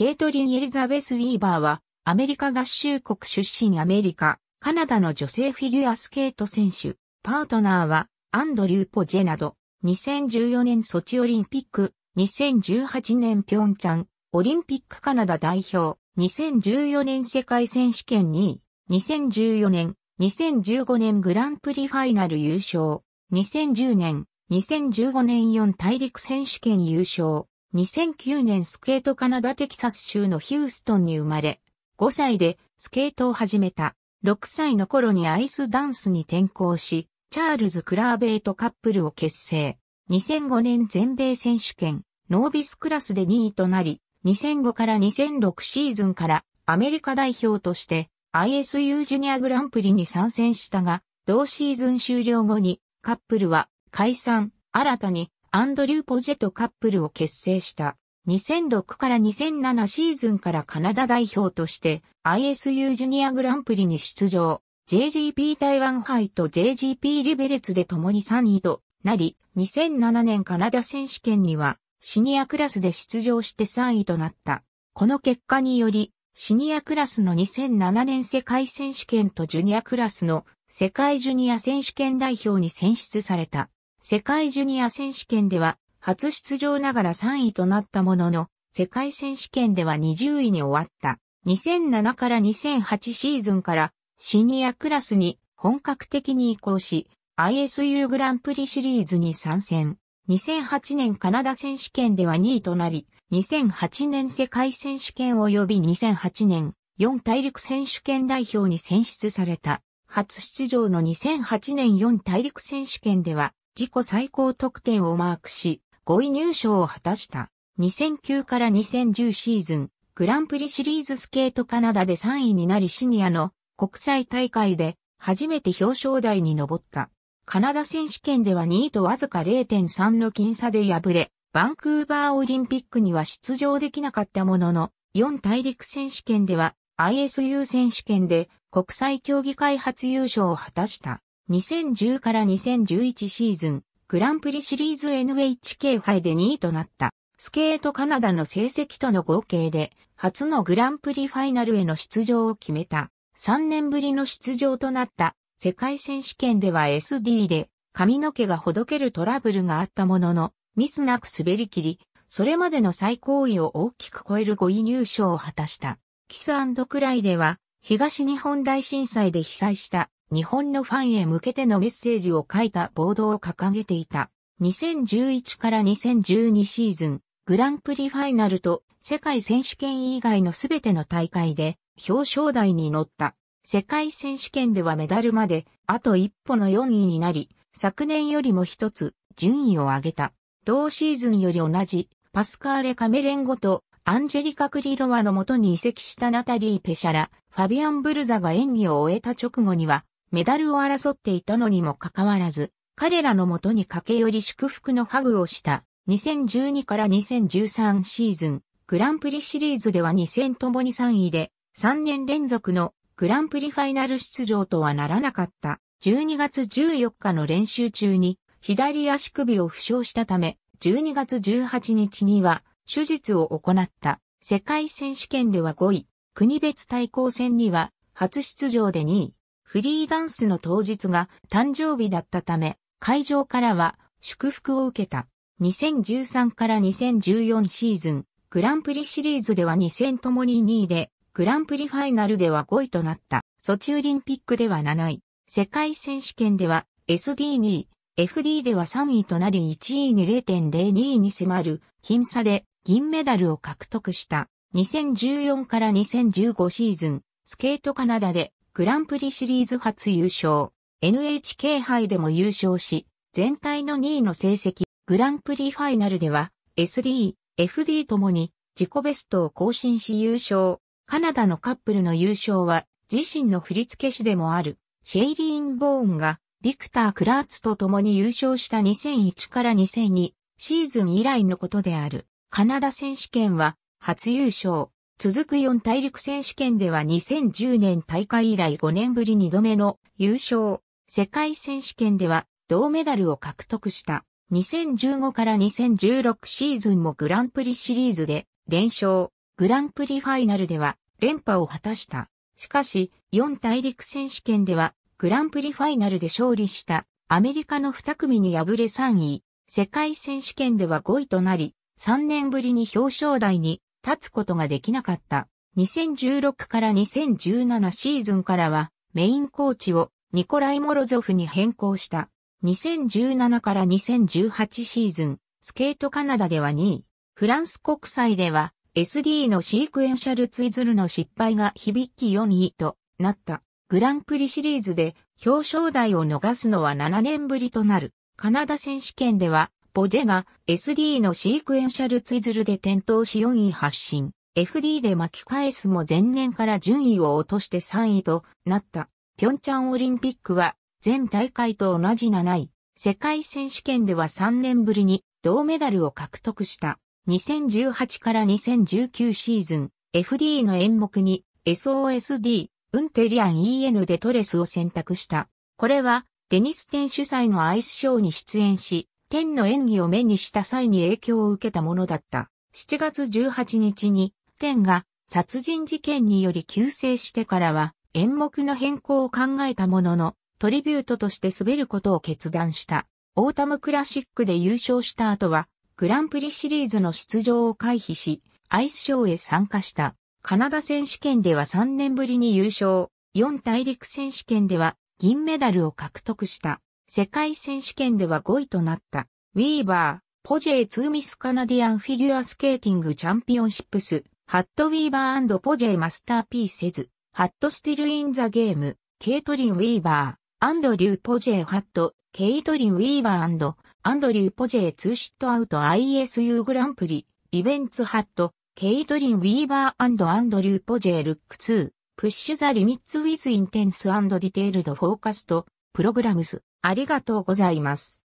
ケイトリン・エリザベス・ウィーバーは、アメリカ合衆国出身アメリカ、カナダの女性フィギュアスケート選手。パートナーは、アンドリュー・ポジェなど、2014年ソチオリンピック、2018年ピョンチャン、オリンピックカナダ代表、2014年世界選手権2位、2014年、2015年グランプリファイナル優勝、2010年、2015年4大陸選手権優勝、2009年スケートカナダテキサス州のヒューストンに生まれ、5歳でスケートを始めた。6歳の頃にアイスダンスに転向し、チャールズ・クラーベートカップルを結成。2005年全米選手権、ノービスクラスで2位となり、2005から2006シーズンからアメリカ代表として ISU ジュニアグランプリに参戦したが、同シーズン終了後にカップルは解散、新たにアンドリュー・ポジェとカップルを結成した。2006から2007シーズンからカナダ代表として ISU ジュニアグランプリに出場。JGP 台湾杯と JGP リベレツで共に3位となり、2007年カナダ選手権にはシニアクラスで出場して3位となった。この結果により、シニアクラスの2007年世界選手権とジュニアクラスの世界ジュニア選手権代表に選出された。世界ジュニア選手権では初出場ながら3位となったものの、世界選手権では20位に終わった。2007から2008シーズンからシニアクラスに本格的に移行し、ISU グランプリシリーズに参戦。2008年カナダ選手権では2位となり、2008年世界選手権及び2008年4大陸選手権代表に選出された。初出場の2008年4大陸選手権では自己最高得点をマークし、5位入賞を果たした。2009から2010シーズン、グランプリシリーズスケートカナダで3位になりシニアの国際大会で初めて表彰台に上った。カナダ選手権では2位とわずか0.3の僅差で敗れ、バンクーバーオリンピックには出場できなかったものの、4大陸選手権では ISU 選手権で国際競技開発優勝を果たした。2010から2011シーズン、グランプリシリーズ NHK 杯で2位となった。スケートカナダの成績との合計で初のグランプリファイナルへの出場を決めた。3年ぶりの出場となった世界選手権では SD で髪の毛がほどけるトラブルがあったもののミスなく滑り切り、それまでの最高位を大きく超える5位入賞を果たした。キスクライでは東日本大震災で被災した日本のファンへ向けてのメッセージを書いたボードを掲げていた。2011から2012シーズン、グランプリファイナルと世界選手権以外のすべての大会で表彰台に乗った。世界選手権ではメダルまであと一歩の4位になり、昨年よりも一つ順位を上げた。同シーズンより同じパスカーレ・カメレンゴとアンジェリカ・クリロワのもとに移籍したナタリー・ペシャラ、ファビアン・ブルザが演技を終えた直後にはメダルを争っていたのにもかかわらず、彼らのもとに駆け寄り祝福のハグをした。2012から2013シーズン、グランプリシリーズでは2戦ともに3位で、3年連続のグランプリファイナル出場とはならなかった。12月14日の練習中に左足首を負傷したため、12月18日には手術を行った。世界選手権では5位、国別対抗戦には初出場で2位。フリーダンスの当日が誕生日だったため、会場からは祝福を受けた。2013から2014シーズン、グランプリシリーズでは2戦ともに2位で、グランプリファイナルでは5位となった。ソチオリンピックでは7位。世界選手権では SD2 位、FD では3位となり1位に0.02位に迫る僅差で銀メダルを獲得した。2014から2015シーズン、スケートカナダでグランプリシリーズ初優勝。NHK 杯でも優勝し、全体の2位の成績、グランプリファイナルでは SD、FD ともに自己ベストを更新し優勝。カナダのカップルの優勝は自身の振付師でもあるシェイリーン・ボーンがビクター・クラーツと共に優勝した2001から2002シーズン以来のことである。カナダ選手権は初優勝。続く4大陸選手権では2010年大会以来5年ぶり2度目の優勝。世界選手権では銅メダルを獲得した。2015から2016シーズンもグランプリシリーズで連勝。グランプリファイナルでは連覇を果たした。しかし、4大陸選手権ではグランプリファイナルで勝利したアメリカの2組に敗れ3位、世界選手権では5位となり、3年ぶりに表彰台に立つことができなかった。2016から2017シーズンからはメインコーチをニコライ・モロゾフに変更した。2017から2018シーズン、スケートカナダでは2位。フランス国際では SD のシークエンシャルツイズルの失敗が響き4位となった。グランプリシリーズで表彰台を逃すのは7年ぶりとなる。カナダ選手権では、ボジェが SD のシークエンシャルツイズルで転倒し4位発進。FD で巻き返すも前年から順位を落として3位となった。ピョンチャンオリンピックは全大会と同じ7位。世界選手権では3年ぶりに銅メダルを獲得した。2018から2019シーズン、FD の演目に SOSD、ウンテリアン EN でトレスを選択した。これはデニス店主催のアイスショーに出演し、天の演技を目にした際に影響を受けたものだった。7月18日に天が殺人事件により急逝してからは演目の変更を考えたものの、トリビュートとして滑ることを決断した。オータムクラシックで優勝した後は、グランプリシリーズの出場を回避し、アイスショーへ参加した。カナダ選手権では3年ぶりに優勝。4大陸選手権では銀メダルを獲得した。世界選手権では5位となった。 Weaver, Poje to miss Canadian Figure Skating Championships, hat Weaver Poje masterpieces, hat still in the game, Kaitlyn Weaver, Andrew Poje hat, Kaitlyn Weaver Andrew Poje to sit out ISU Grand Prix events hat, Kaitlyn Weaver An drew Poje look to push the limits with intense and detailed focused programs。ありがとうございます。